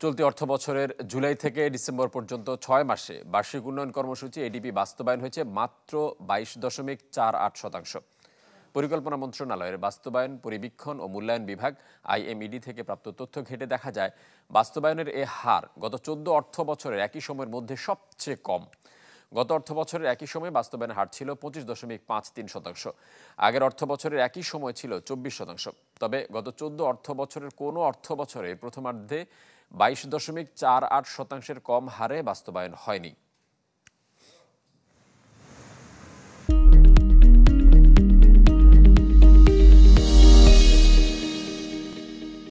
চলতি অর্থ বছরের জুলাই থেকে ডিসেম্বর পর্যন্ত ছয় মাসে বার্ষিক উন্নয়ন কর্মসূচি এডিপি বাস্তবায়ন হয়েছে মাত্র বাইশ দশমিক চার আট শতাংশ। পরিকল্পনা মন্ত্রণালয়ের বাস্তবায়ন, পরিবীক্ষণ ও মূল্যায়ন বিভাগ আইএমইডি থেকে প্রাপ্ত তথ্য ঘেটে দেখা যায়, বাস্তবায়নের এ হার গত চোদ্দ অর্থ বছরের একই সময়ের মধ্যে সবচেয়ে কম। গত অর্থ বছরের একই সময়ে বাস্তবায়নের হার ছিল পঁচিশ দশমিক পাঁচ তিন শতাংশ। আগের অর্থ বছরের একই সময় ছিল চব্বিশ শতাংশ। তবে গত চোদ্দ অর্থ বছরের কোনো অর্থ বছরে প্রথমার্ধে বাইশ দশমিক চার আট শতাংশের কম হারে বাস্তবায়ন হয়নি।